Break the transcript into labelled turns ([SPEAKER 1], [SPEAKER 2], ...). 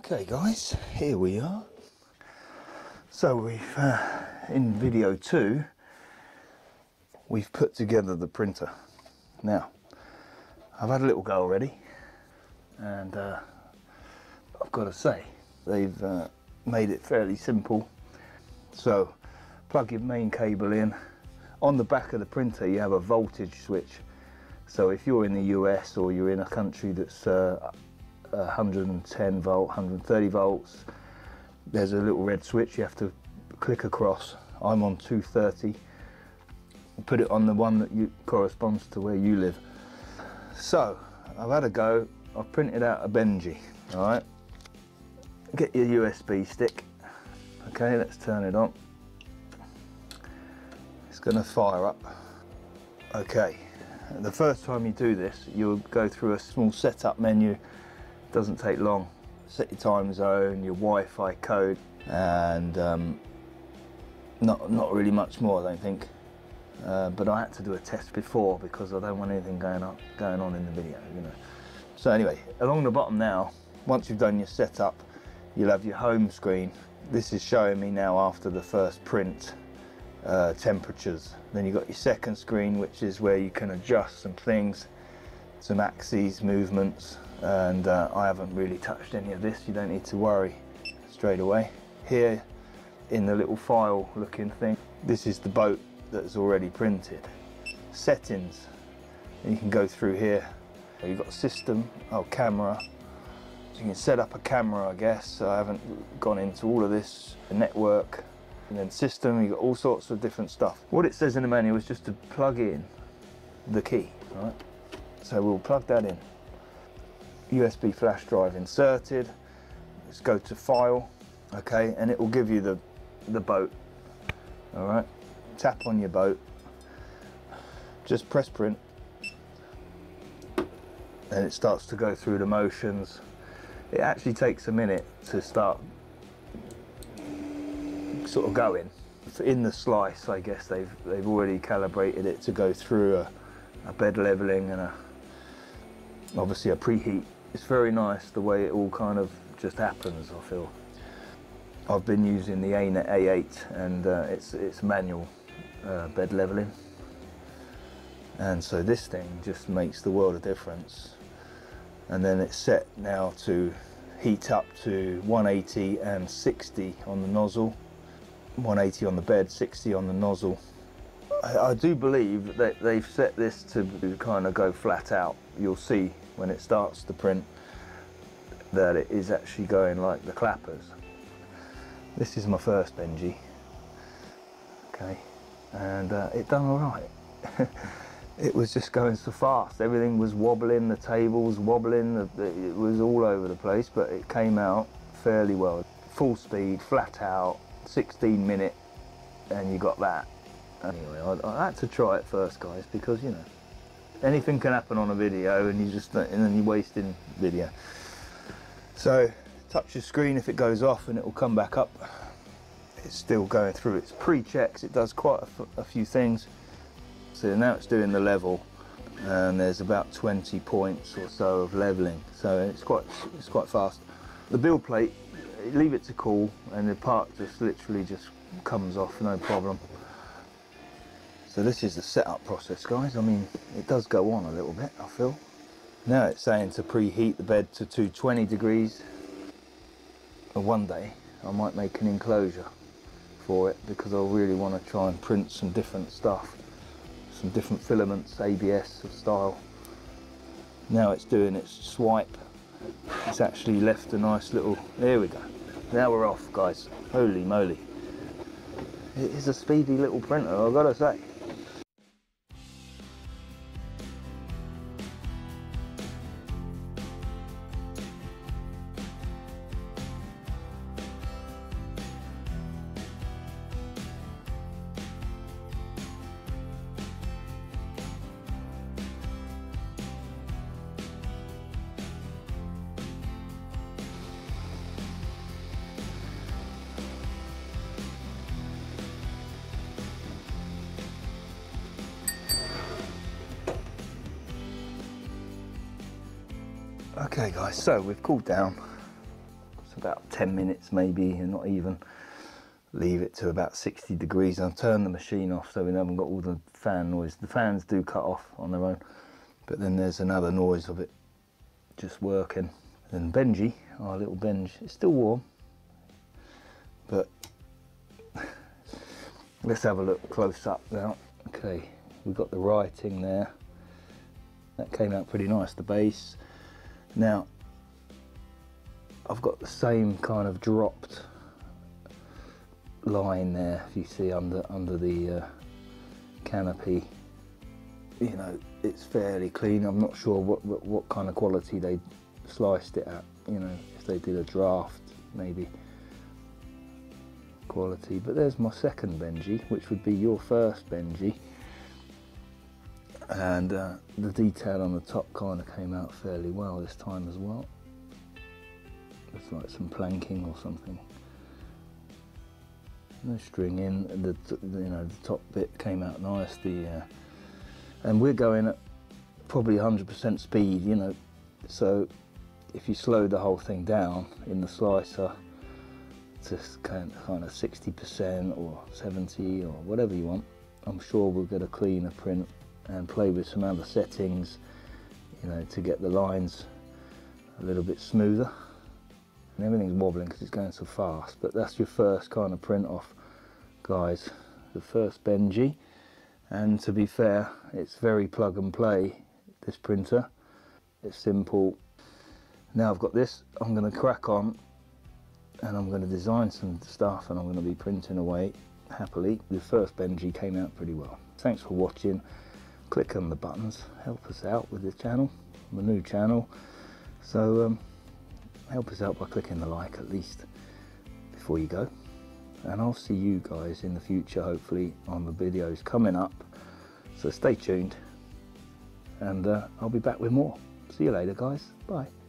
[SPEAKER 1] Okay guys, here we are. So we've, uh, in video two, we've put together the printer. Now, I've had a little go already, and uh, I've got to say, they've uh, made it fairly simple. So, plug your main cable in. On the back of the printer, you have a voltage switch. So if you're in the US or you're in a country that's uh, 110 volt, 130 volts. There's a little red switch you have to click across. I'm on 230. Put it on the one that you, corresponds to where you live. So I've had a go. I've printed out a Benji. All right. Get your USB stick. Okay, let's turn it on. It's going to fire up. Okay. The first time you do this, you'll go through a small setup menu doesn't take long. Set your time zone, your Wi-Fi code, and um, not not really much more, I don't think. Uh, but I had to do a test before because I don't want anything going on going on in the video, you know. So anyway, along the bottom now, once you've done your setup, you'll have your home screen. This is showing me now after the first print uh, temperatures. Then you've got your second screen, which is where you can adjust some things, some axes, movements, and uh, I haven't really touched any of this. You don't need to worry straight away. Here in the little file looking thing this is the boat that's already printed. Settings. You can go through here. You've got system oh camera. You can set up a camera I guess. I haven't gone into all of this. The network. And then system. You've got all sorts of different stuff. What it says in the manual is just to plug in the key right so we'll plug that in USB flash drive inserted. Let's go to file, okay, and it will give you the, the boat, all right. Tap on your boat, just press print, and it starts to go through the motions. It actually takes a minute to start sort of going. In the slice, I guess they've they've already calibrated it to go through a, a bed leveling and a obviously a preheat it's very nice the way it all kind of just happens, I feel. I've been using the ANET A8 and uh, it's, it's manual uh, bed leveling. And so this thing just makes the world of difference. And then it's set now to heat up to 180 and 60 on the nozzle. 180 on the bed, 60 on the nozzle. I, I do believe that they've set this to kind of go flat out. You'll see when it starts to print that it is actually going like the clappers. This is my first Benji, okay, and uh, it done all right. it was just going so fast. Everything was wobbling, the tables wobbling, it was all over the place, but it came out fairly well. Full speed, flat out, 16 minute, and you got that. Anyway, I, I had to try it first, guys, because you know, anything can happen on a video and you just and then you're wasting video. So touch the screen if it goes off and it will come back up. It's still going through its pre-checks. It does quite a, few things. So now it's doing the level and there's about 20 points or so of leveling. So it's quite it's quite fast. The build plate leave it to cool and the part just literally just comes off no problem so this is the setup process guys. I mean it does go on a little bit I feel. Now it's saying to preheat the bed to 220 degrees. And one day I might make an enclosure for it because I really want to try and print some different stuff. Some different filaments, ABS style. Now it's doing its swipe. It's actually left a nice little, there we go. Now we're off guys, holy moly. It is a speedy little printer, I've got to say. Okay guys, so we've cooled down. It's about 10 minutes maybe, and not even leave it to about 60 degrees and turn the machine off so we haven't got all the fan noise. The fans do cut off on their own, but then there's another noise of it just working. And Benji, our little Benji, it's still warm, but let's have a look close up now. Okay, we've got the writing there. That came out pretty nice, the base. Now, I've got the same kind of dropped line there, if you see under under the uh, canopy. You know, it's fairly clean. I'm not sure what, what, what kind of quality they sliced it at. You know, if they did a draft, maybe quality. But there's my second Benji, which would be your first Benji. And uh, the detail on the top kind of came out fairly well this time as well. It's like some planking or something no string in. The you know the top bit came out nice. The uh, and we're going at probably 100% speed, you know. So if you slow the whole thing down in the slicer to kind of 60% or 70 or whatever you want, I'm sure we'll get a cleaner print and play with some other settings, you know, to get the lines a little bit smoother. And everything's wobbling because it's going so fast but that's your first kind of print off guys. The first Benji. And to be fair it's very plug and play this printer. It's simple. Now I've got this I'm going to crack on and I'm going to design some stuff and I'm going to be printing away happily. The first Benji came out pretty well. Thanks for watching click on the buttons help us out with the channel the new channel. So um, help us out by clicking the like at least before you go. And I'll see you guys in the future hopefully on the videos coming up. So stay tuned and uh, I'll be back with more. See you later guys. Bye